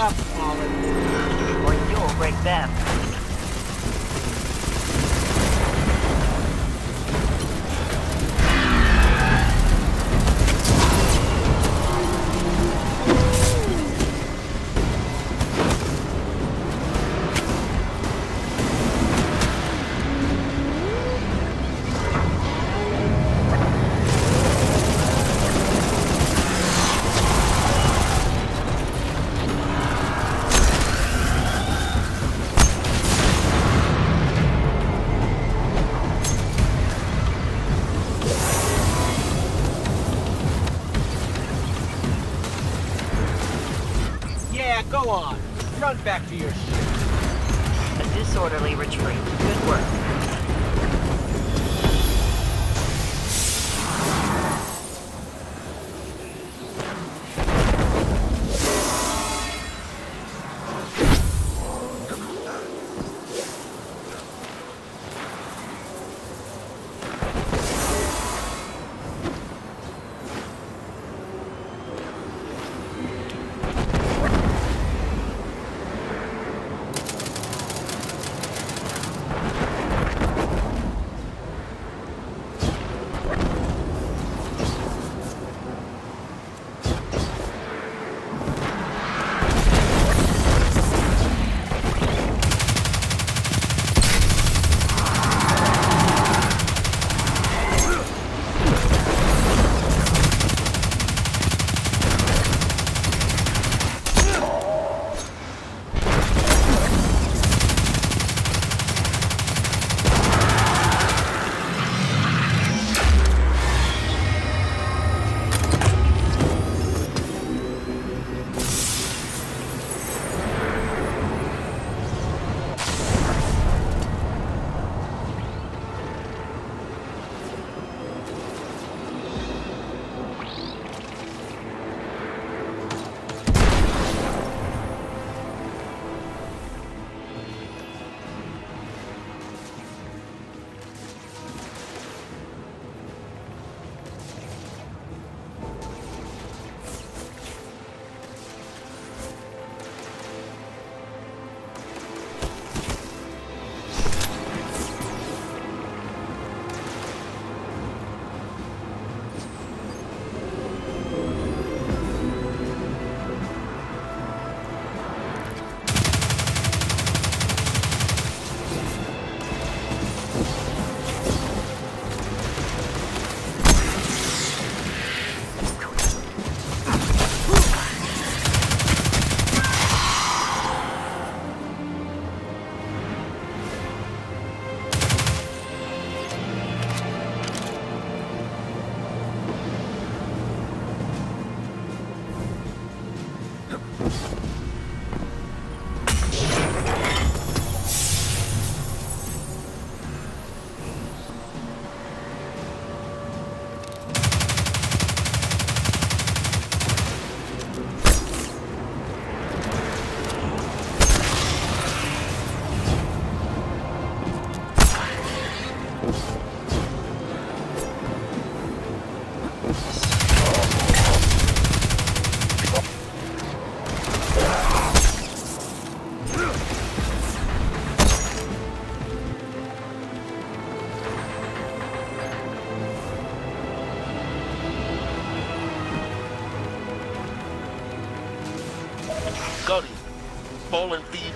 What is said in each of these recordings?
up, Or you'll break them. On. Back to your ship. A disorderly retreat.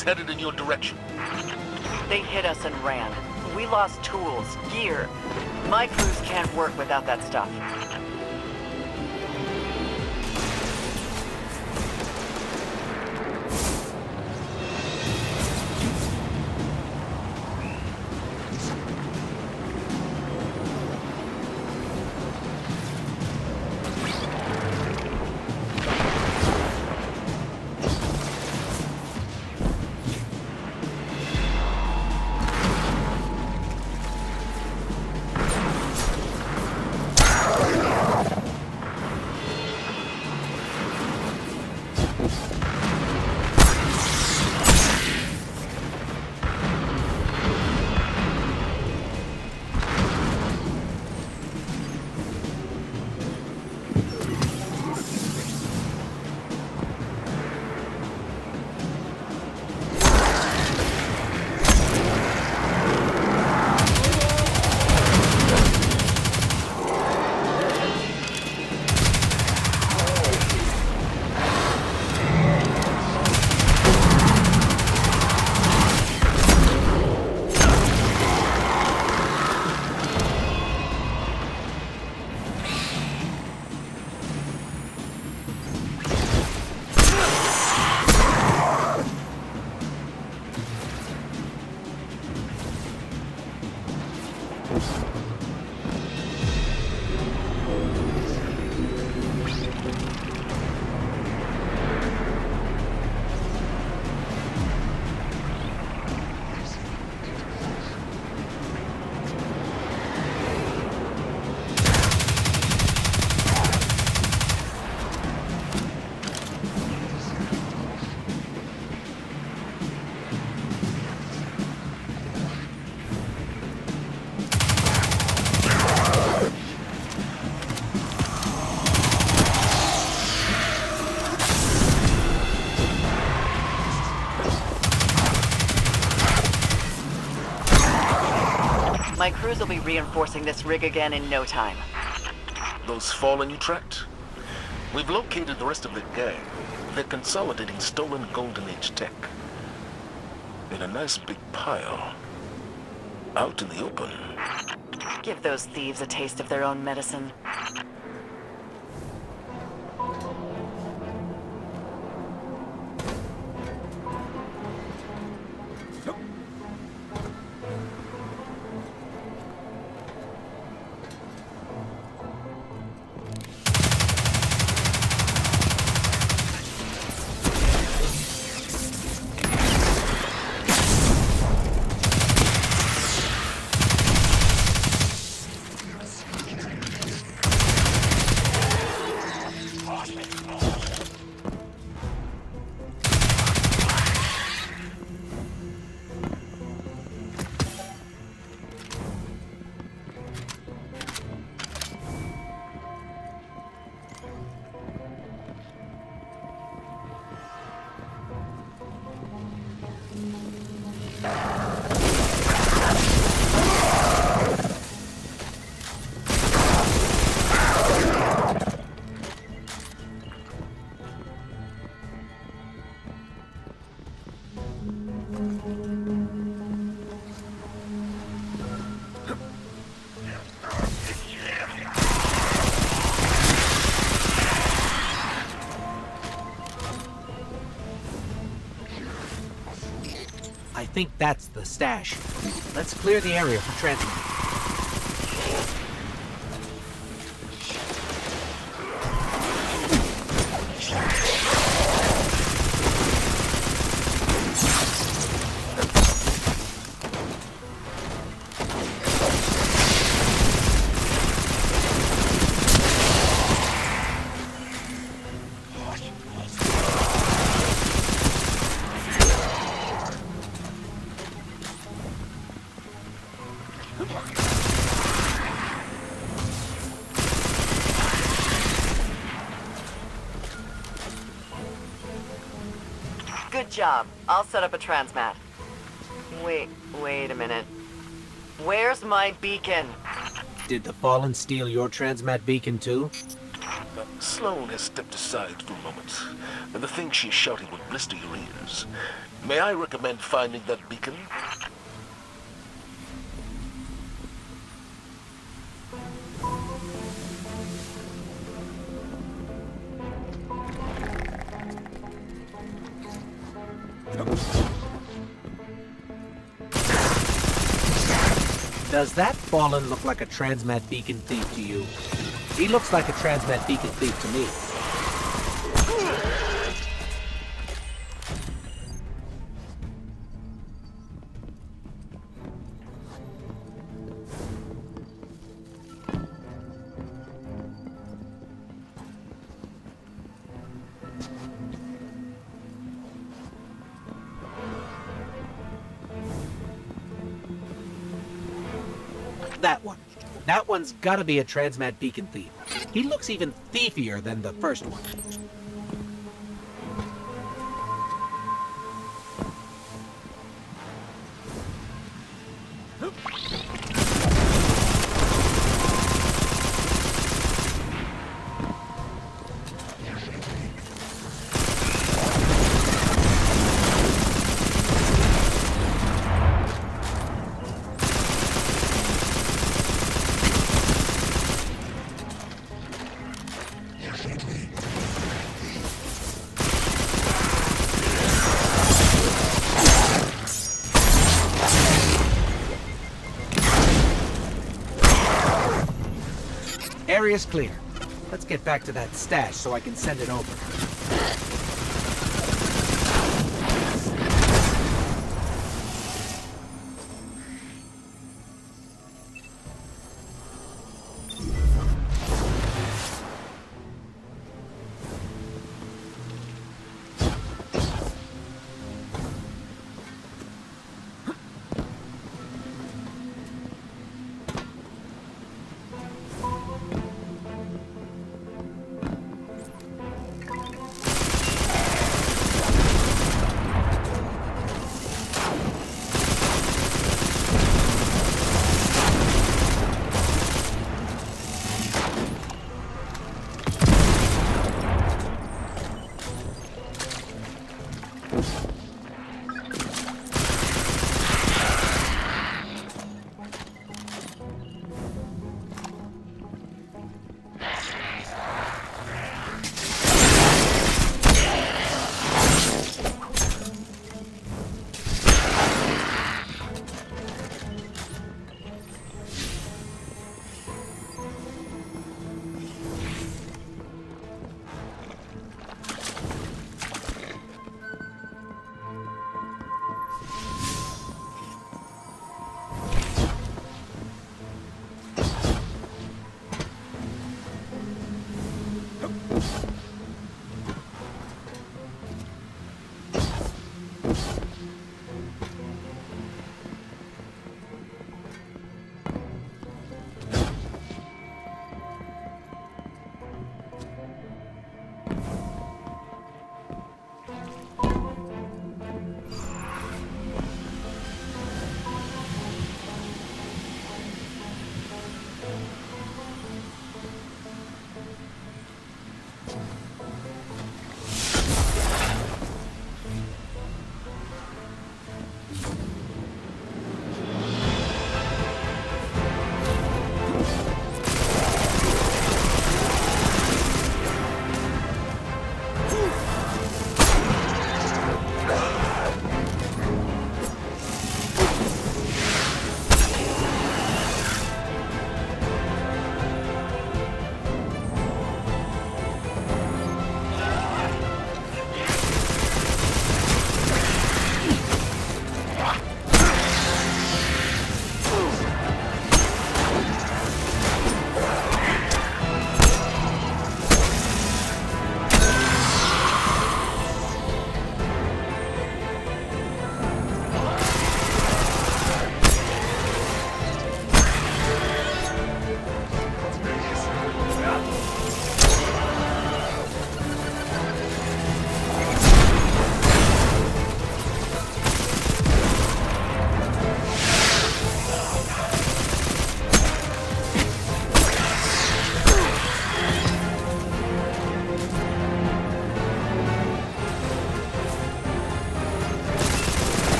Thieves headed in your direction. They hit us and ran. We lost tools, gear. My crews can't work without that stuff. Be reinforcing this rig again in no time. Those fallen you tracked? We've located the rest of the gang. They're consolidating stolen Golden Age tech. In a nice big pile. Out in the open. Give those thieves a taste of their own medicine. Think that's the stash. Let's clear the area for transfer. Good job. I'll set up a transmat. Wait, wait a minute. Where's my beacon? Did the Fallen steal your transmat beacon too? Uh, Sloane has stepped aside for a moment. And the thing she's shouting would blister your ears. May I recommend finding that beacon? Does that Fallen look like a transmat beacon thief to you? He looks like a transmat beacon thief to me. That one's gotta be a transmat beacon thief. He looks even thiefier than the first one. Area's clear. Let's get back to that stash so I can send it over.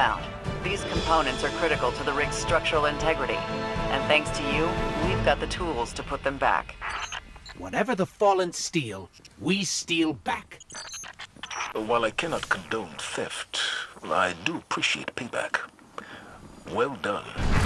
Them out. These components are critical to the rig's structural integrity. And thanks to you, we've got the tools to put them back. Whatever the Fallen steal, we steal back. While I cannot condone theft, I do appreciate payback. Well done.